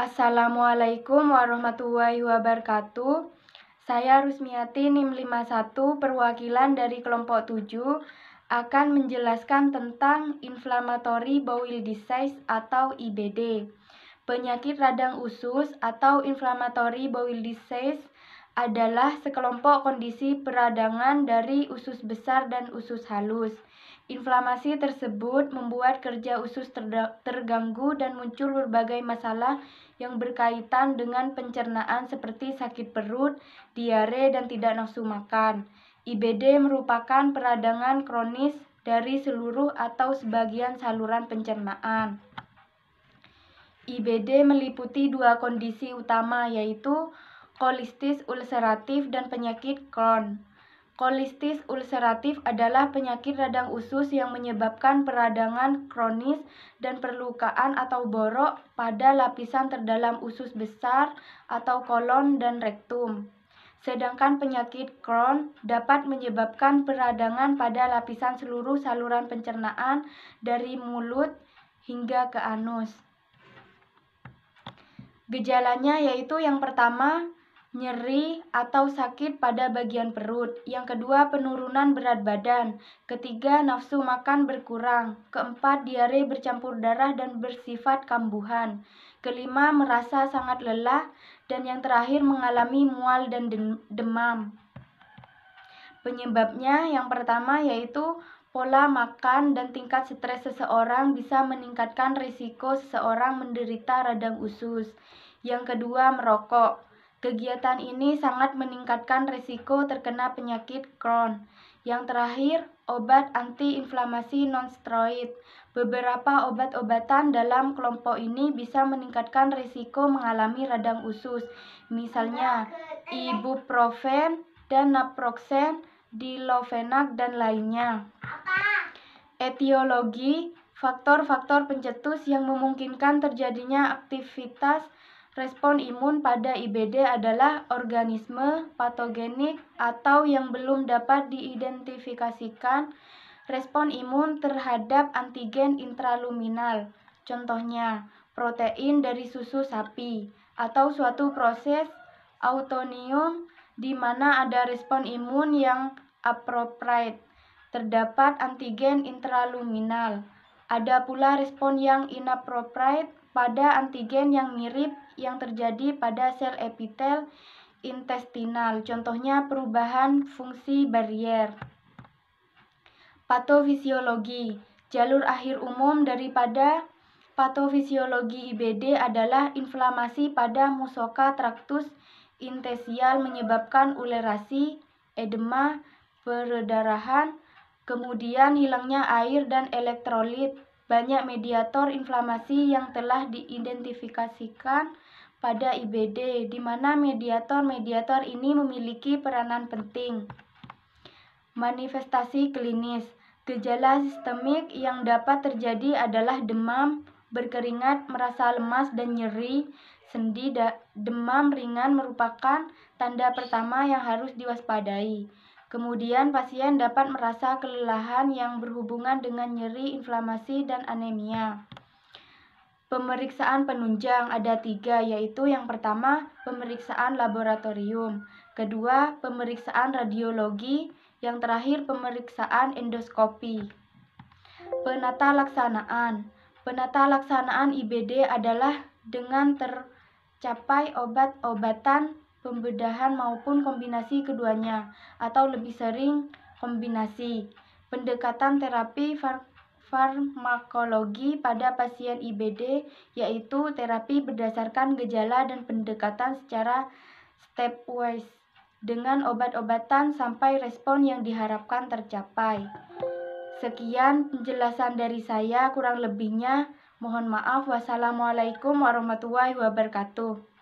Assalamualaikum warahmatullahi wabarakatuh. Saya Rusmiati NIM 51 perwakilan dari kelompok 7 akan menjelaskan tentang inflammatory bowel disease atau IBD. Penyakit radang usus atau inflammatory bowel disease adalah sekelompok kondisi peradangan dari usus besar dan usus halus. Inflamasi tersebut membuat kerja usus terganggu dan muncul berbagai masalah yang berkaitan dengan pencernaan seperti sakit perut, diare, dan tidak nafsu makan. IBD merupakan peradangan kronis dari seluruh atau sebagian saluran pencernaan. IBD meliputi dua kondisi utama yaitu kolistis ulceratif dan penyakit Crohn. Kolistis ulceratif adalah penyakit radang usus yang menyebabkan peradangan kronis dan perlukaan atau borok pada lapisan terdalam usus besar atau kolon dan rektum. Sedangkan penyakit Crohn dapat menyebabkan peradangan pada lapisan seluruh saluran pencernaan dari mulut hingga ke anus. Gejalanya yaitu yang pertama, nyeri atau sakit pada bagian perut. Yang kedua, penurunan berat badan. Ketiga, nafsu makan berkurang. Keempat, diare bercampur darah dan bersifat kambuhan. Kelima, merasa sangat lelah. Dan yang terakhir, mengalami mual dan demam. Penyebabnya yang pertama yaitu Pola makan dan tingkat stres seseorang bisa meningkatkan risiko seseorang menderita radang usus. Yang kedua, merokok. Kegiatan ini sangat meningkatkan risiko terkena penyakit Crohn. Yang terakhir, obat antiinflamasi non-steroid. Beberapa obat-obatan dalam kelompok ini bisa meningkatkan risiko mengalami radang usus. Misalnya, ibuprofen dan naproxen, diclofenac, dan lainnya. Etiologi, faktor-faktor pencetus yang memungkinkan terjadinya aktivitas respon imun pada IBD adalah organisme patogenik atau yang belum dapat diidentifikasikan respon imun terhadap antigen intraluminal. Contohnya, protein dari susu sapi atau suatu proses autoimun di mana ada respon imun yang appropriate terdapat antigen intraluminal. Ada pula respon yang inappropriate pada antigen yang mirip yang terjadi pada sel epitel intestinal. Contohnya perubahan fungsi barier. Patofisiologi. Jalur akhir umum daripada patofisiologi IBD adalah inflamasi pada musoka traktus intesial menyebabkan ulerasi, edema, perdarahan, Kemudian hilangnya air dan elektrolit. Banyak mediator inflamasi yang telah diidentifikasikan pada IBD, di mana mediator-mediator ini memiliki peranan penting. Manifestasi klinis Gejala sistemik yang dapat terjadi adalah demam, berkeringat, merasa lemas dan nyeri, sendi, demam ringan merupakan tanda pertama yang harus diwaspadai. Kemudian pasien dapat merasa kelelahan yang berhubungan dengan nyeri, inflamasi, dan anemia. Pemeriksaan penunjang ada tiga, yaitu yang pertama pemeriksaan laboratorium, kedua pemeriksaan radiologi, yang terakhir pemeriksaan endoskopi. Penata laksanaan Penata laksanaan IBD adalah dengan tercapai obat-obatan pembedahan maupun kombinasi keduanya, atau lebih sering kombinasi. Pendekatan terapi far farmakologi pada pasien IBD yaitu terapi berdasarkan gejala dan pendekatan secara stepwise dengan obat-obatan sampai respon yang diharapkan tercapai. Sekian penjelasan dari saya, kurang lebihnya mohon maaf. Wassalamualaikum warahmatullahi wabarakatuh.